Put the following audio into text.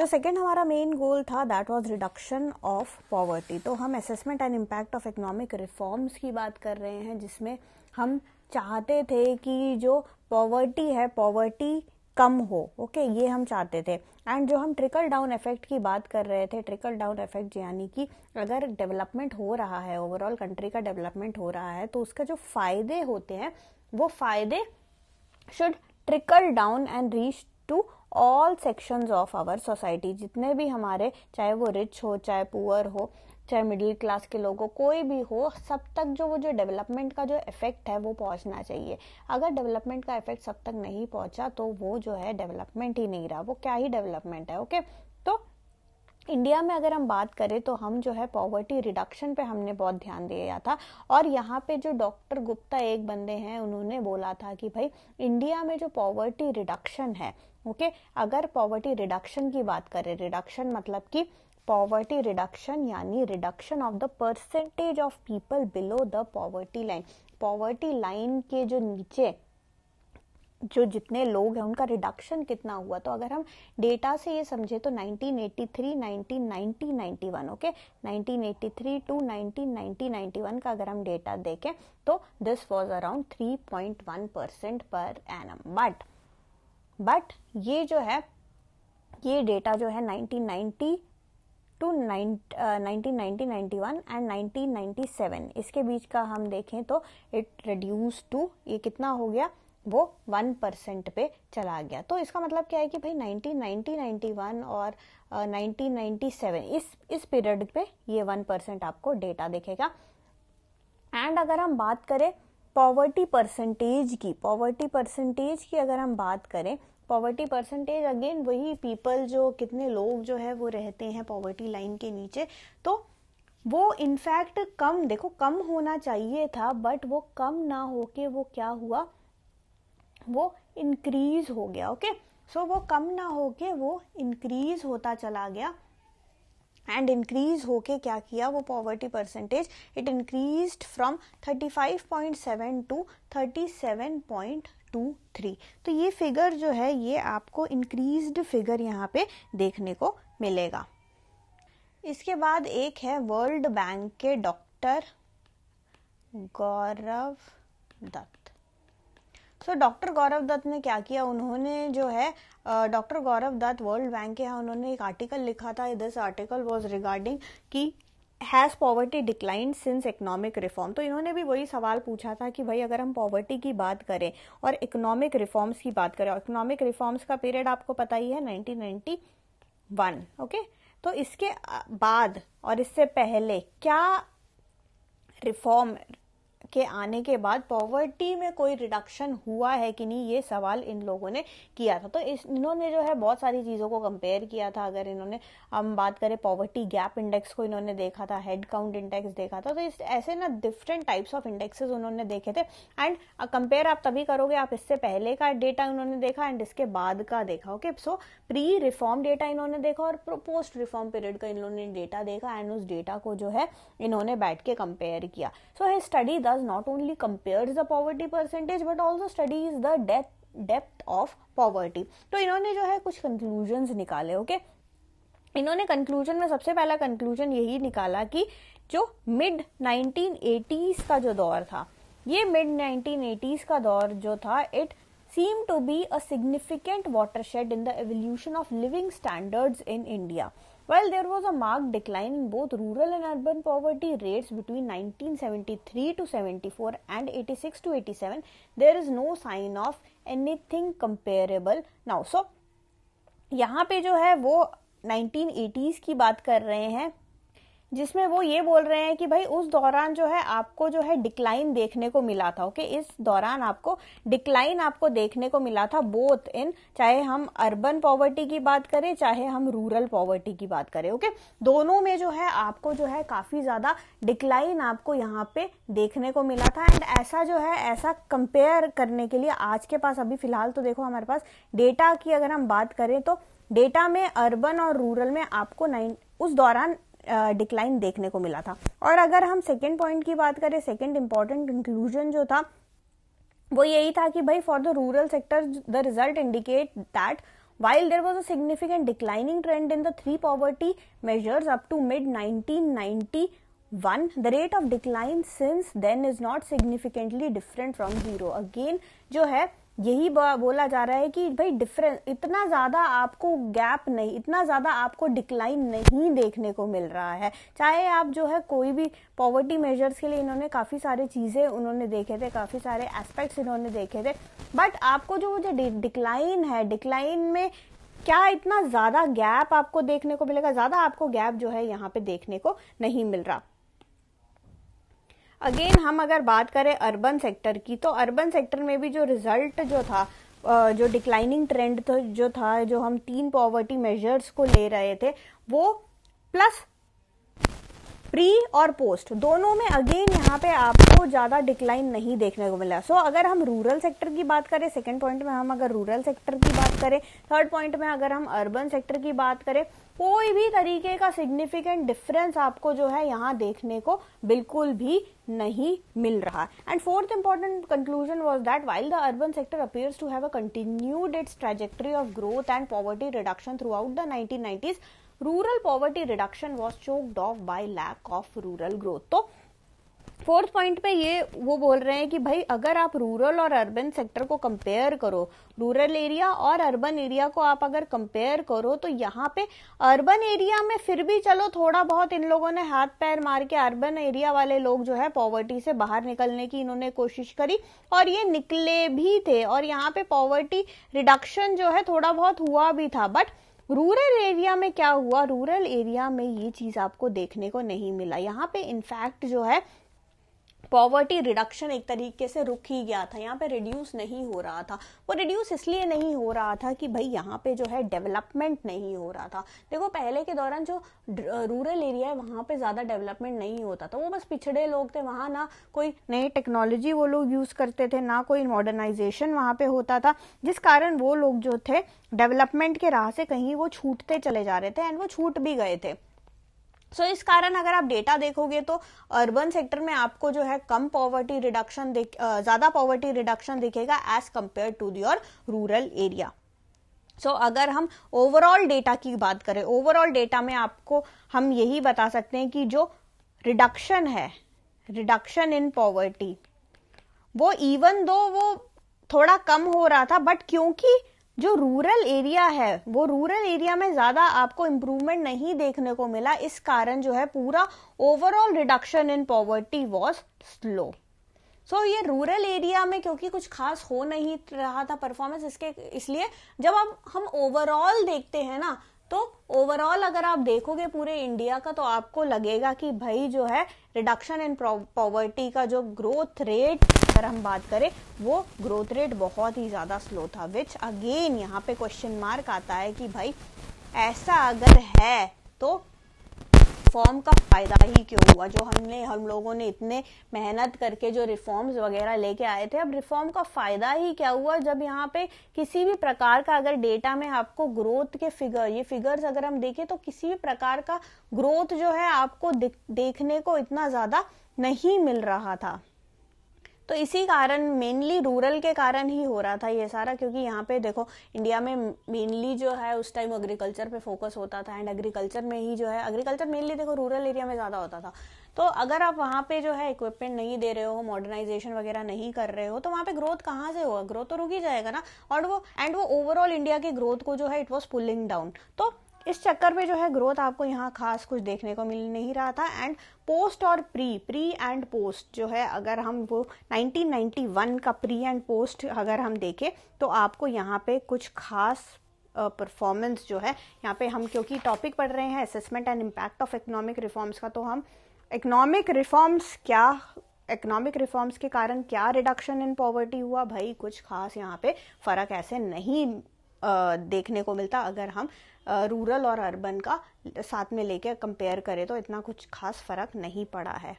जो सेकेंड हमारा main goal था that was reduction of poverty तो हम assessment and impact of economic reforms की बात कर रहे हैं जिसमें हम चाहते थे कि जो पॉवर्टी है पॉवर्टी कम हो ओके okay, ये हम चाहते थे. एंड जो हम ट्रिकल डाउन इफ़ेक्ट की बात कर रहे थे ट्रिकल डाउन इफ़ेक्ट यानी कि अगर डेवलपमेंट हो रहा है ओवरऑल कंट्री का डेवलपमेंट हो रहा है तो उसका जो फ़ायदे होते हैं वो फ़ायदे should trickle down and reach to all sections of our society जितने भी हमारे, चाहे वो रिच हो, चाहे पुअर हो, चाहे मिडिल क्लास के लोग, कोई भी हो, सब तक जो वो जो डेवलपमेंट का जो इफ़ेक्ट है, वो पहुँचना चाहिए। अगर डेवलपमेंट का इफ़ेक्ट सब तक नहीं पहुँचा तो वो जो है डेवलपमेंट ही नहीं रहा। वो क्या ही डेवलपमेंट है ओके तो इंडिया में अगर हम बात करें तो हम जो है पॉवर्टी रिडक्शन पे हमने बहुत ध्यान दिया था और यहाँ पे जो डॉक्टर गुप्ता एक बंदे हैं, उन्होंने बोला था कि भाई, इंडिया में जो पॉवर्टी रिडक्शन है, ओके, अगर पॉवर्टी रिडक्शन की बात करें, रिडक्शन मतलब कि पॉवर्टी रिडक्शन यानी reduction of the percentage of people below the poverty line. Poverty line के जो नीचे जो जितने लोग हैं, उनका रिडक्शन कितना हुआ? तो अगर हम डेटा से ये समझे तो 1983 1990 91 ओके 1983 टू 1990 91 का अगर हम डेटा देखें तो this was around 3.1 percent per annum but but ये जो है, ये डेटा जो है 1990 to nineteen and nineteen ninety seven इसके बीच का हम देखें तो इट रिड्यूस टू ये कितना हो गया? वो वन परसेंट पे चला गया। तो इसका मतलब क्या है कि भाई नाइनटीन नाइनटी नाइन्टी वन और नाइनटीन नाइन्टी सेवन, इस इस पीरियड पे ये वन परसेंट आपको डेटा दिखेगा। एंड अगर हम बात करें पॉवर्टी परसेंटेज की, पॉवर्टी परसेंटेज की अगर हम बात करें, पॉवर्टी परसेंटेज अगेन वही पीपल जो, कितने लोग जो है वो रहते हैं पॉवर्टी लाइन के नीचे तो वो इनफैक्ट कम, देखो कम होना चाहिए था, बट वो कम ना होके वो क्या हुआ? वो इंक्रीज हो गया ओके सो so, वो कम ना होके वो इंक्रीज होता चला गया। एंड इंक्रीज होके क्या किया? वो poverty percentage it increase from 35.7 to 37.23 तो ये फिगर जो है ये आपको इंक्रीज्ड फिगर यहाँ पे देखने को मिलेगा। इसके बाद एक है वर्ल्ड बैंक के doctor Gaurav Datt. So doctor Gaurav Datt ने क्या किया? उन्होंने जो है doctor Gaurav Datt World Bank के यहाँ उन्होंने एक आर्टिकल लिखा था। दिस आर्टिकल वॉज़ रिगार्डिंग कि has poverty decline since economic reform तो इन्होंने भी वही सवाल पूछा था कि भाई, अगर हम पॉवर्टी की बात करें और इकोनॉमिक रिफॉर्म्स की बात करें इकोनॉमिक रिफॉर्म्स का पीरियड आपको पता ही है 1991 ओके तो इसके बाद और इससे पहले क्या रिफॉर्म के आने के बाद पॉवर्टी में कोई रिडक्शन हुआ है कि नहीं ये सवाल इन लोगों ने किया था। तो इस इन्होंने जो है बहुत सारी चीज़ों को कंपेयर किया था। अगर इन्होंने हम बात करें पॉवर्टी गैप इंडेक्स को इन्होंने देखा था हेड काउंट इंडेक्स देखा था तो इस ऐसे ना डिफरेंट टाइप्स ऑफ़ इंडेक्सेस उन्होंने देखे थे। एंड कंपेयर आप तभी करोगे आप इससे पहले का डेटा उन्होंने देखा एंड इसके बाद का देखा okay so pre reform data इन्होंने देखा और पोस्ट रिफॉर्म पीरियड का इन्होंने डेटा देखा एंड उस डेटा को जो है इन्होंने बैठ के कंपेयर किया। सो so, स्टडी दस does not only compares the poverty percentage but also studies the depth depth of poverty तो इन्होंने जो है कुछ कंक्लूजन निकाले ओके okay? इन्होंने कंक्लूजन में सबसे पहला कंक्लूजन यही निकाला कि जो मिड 1980s का जो दौर था ये मिड 1980s का दौर जो था it seem to be a significant watershed in the evolution of living standards in India. While there was a marked decline in both rural and urban poverty rates between 1973 to 74 and 86 to 87, there is no sign of anything comparable now. So, यहाँ पे जो है वो 1980s की बात कर रहे हैं जिसमें वो ये बोल रहे हैं कि भाई उस दौरान जो है आपको जो है डिक्लाइन देखने को मिला था ओके इस दौरान आपको डिक्लाइन आपको देखने को मिला था बोथ इन चाहे हम अर्बन पॉवर्टी की बात करें, चाहे हम रूरल पॉवर्टी की बात करें ओके दोनों में जो है आपको जो है काफ़ी ज़्यादा डिक्लाइन आपको यहाँ पे देखने को मिला था। एंड ऐसा जो है, ऐसा कंपेयर करने के लिए आज के पास अभी फ़िलहाल तो देखो हमारे पास डेटा की अगर हम बात करें तो डेटा में अर्बन और रूरल में आपको नाइन उस दौरान डिक्लाइन देखने को मिला था। और अगर हम सेकेंड पॉइंट की बात करें सेकेंड इंपॉर्टेंट कंक्लूजन जो था, वो यही था कि भाई for the rural sector the result indicate that while there was a significant declining trend in the three poverty measures up to mid nineteen ninety one the rate of decline since then is not significantly different from zero again जो है यही बोला जा रहा है कि भाई difference इतना ज़्यादा आपको गैप नहीं, इतना ज़्यादा आपको डिक्लाइन नहीं देखने को मिल रहा है। चाहे आप जो है कोई भी पॉवर्टी मेजर्स के लिए इन्होंने काफ़ी सारे चीज़ें उन्होंने देखे थे, काफ़ी सारे एस्पेक्ट्स इन्होंने देखे थे बट आपको जो जो डिक्लाइन है डिक्लाइन में क्या इतना ज़्यादा गैप आपको देखने को मिलेगा? ज़्यादा आपको गैप जो है यहाँ पे देखने को नहीं मिल रहा। अगेन हम अगर बात करें अर्बन सेक्टर की तो अर्बन सेक्टर में भी जो रिज़ल्ट जो था जो डिक्लाइनिंग ट्रेंड तो जो था, जो हम तीन पॉवर्टी मेजर्स को ले रहे थे, वो प्लस प्री और पोस्ट दोनों में अगेन यहाँ पे आपको ज़्यादा डिक्लाइन नहीं देखने को मिला। सो so, अगर हम रूरल सेक्टर की बात करें सेकंड पॉइंट में हम अगर रूरल सेक्टर की बात करें थर्ड पॉइंट में अगर हम अर्बन सेक्टर की बात करें कोई भी तरीके का सिग्निफिकेंट डिफरेंस आपको जो है यहाँ देखने को बिल्कुल भी नहीं मिल रहा। And fourth important conclusion was that while the urban sector appears to have a continued its trajectory of growth and poverty reduction throughout the nineteen rural poverty reduction was choked off by lack of rural growth तो fourth point पे ये वो बोल रहे हैं कि भाई, अगर आप रूरल और अर्बन सेक्टर को कंपेयर करो रूरल एरिया और अर्बन एरिया को आप अगर कंपेयर करो तो यहाँ पे अर्बन एरिया में फिर भी चलो, थोड़ा बहुत इन लोगों ने हाथ पैर मार के अर्बन एरिया वाले लोग जो है पॉवर्टी से बाहर निकलने की इन्होंने कोशिश करी और ये निकले भी थे और यहाँ पे पॉवर्टी रिडक्शन जो है थोड़ा बहुत हुआ भी था. बट रूरल एरिया में क्या हुआ? रूरल एरिया में ये चीज़ आपको देखने को नहीं मिला। यहाँ पे इनफैक्ट जो है पॉवर्टी रिडक्शन एक तरीके से रुक ही गया था, यहाँ पे रिड्यूस नहीं हो रहा था। वो रिड्यूस इसलिए नहीं हो रहा था कि भाई यहाँ पे जो है डेवलपमेंट नहीं हो रहा था। देखो, पहले के दौरान जो रूरल एरिया है, वहाँ पे ज़्यादा डेवलपमेंट नहीं होता था। वो बस पिछड़े लोग थे, वहाँ ना कोई नई टेक्नोलॉजी वो लोग यूज़ करते थे, ना कोई मॉडर्नाइजेशन वहाँ पे होता था। जिस कारण वो लोग जो थे डेवलपमेंट के राह से कहीं वो छूटते चले जा रहे थे एंड वो छूट भी गए थे। सो so, इस कारण अगर आप डेटा देखोगे तो अर्बन सेक्टर में आपको जो है कम पॉवर्टी रिडक्शन ज़्यादा पॉवर्टी रिडक्शन दिखेगा as compare to your rural area so अगर हम ओवरऑल डेटा की बात करें ओवरऑल डेटा में आपको हम यही बता सकते हैं कि जो रिडक्शन है रिडक्शन इन पॉवर्टी वो इवन दो वो थोड़ा कम हो रहा था बट क्योंकि जो रूरल एरिया है, वो रूरल एरिया में ज़्यादा आपको इम्प्रूवमेंट नहीं देखने को मिला, इस कारण जो है पूरा overall reduction in poverty was slow so ये रूरल एरिया में क्योंकि कुछ खास हो नहीं रहा था परफॉर्मेंस इसके, इसलिए जब अब हम ओवरऑल देखते हैं ना तो ओवरऑल अगर आप देखोगे पूरे इंडिया का तो आपको लगेगा कि भाई जो है रिडक्शन इन पॉवर्टी का जो ग्रोथ रेट अगर हम बात करें, वो ग्रोथ रेट बहुत ही ज़्यादा स्लो था विच अगेन यहाँ पे क्वेश्चन मार्क आता है कि भाई, ऐसा अगर है तो रिफॉर्म का फ़ायदा ही क्यों हुआ? जो हमने, हम लोगों ने इतने मेहनत करके जो रिफॉर्म्स वगैरह लेके आए थे, अब रिफॉर्म का फ़ायदा ही क्या हुआ? जब यहाँ पे किसी भी प्रकार का अगर डेटा में आपको ग्रोथ के फिगर ये फिगर्स अगर हम देखें तो किसी भी प्रकार का ग्रोथ जो है, आपको देखने को इतना ज़्यादा नहीं मिल रहा था। तो इसी कारण मेनली रूरल के कारण ही हो रहा था ये सारा, क्योंकि यहाँ पे देखो इंडिया में मेनली जो है, उस टाइम एग्रीकल्चर पे फोकस होता था एंड एग्रीकल्चर में ही जो है एग्रीकल्चर मेनली देखो रूरल एरिया में ज़्यादा होता था। तो अगर आप वहाँ पे जो है इक्विपमेंट नहीं दे रहे हो मॉडर्नाइजेशन वगैरह नहीं कर रहे हो तो वहाँ पे ग्रोथ कहाँ से होगा? ग्रोथ तो रुक ही जाएगा ना। और वो एंड वो ओवरऑल इंडिया की ग्रोथ को जो है इट वॉज़ पुलिंग डाउन तो इस चक्कर में जो है ग्रोथ आपको यहाँ खास कुछ देखने को मिल नहीं रहा था। एंड पोस्ट और प्री प्री एंड पोस्ट जो है, अगर हम वो 1991 का प्री एंड पोस्ट अगर हम देखें तो आपको यहाँ पे कुछ खास परफॉर्मेंस जो है, यहाँ पे हम क्योंकि टॉपिक पढ़ रहे हैं assessment and impact of economic reforms का तो हम इकोनॉमिक रिफॉर्म्स क्या इकोनॉमिक रिफॉर्म्स के कारण क्या रिडक्शन इन पॉवर्टी हुआ? भाई, कुछ खास यहाँ पे फ़र्क ऐसे नहीं देखने को मिलता अगर हम रूरल और अर्बन का साथ में लेके कंपेयर करें तो इतना कुछ खास फ़र्क नहीं पड़ा है।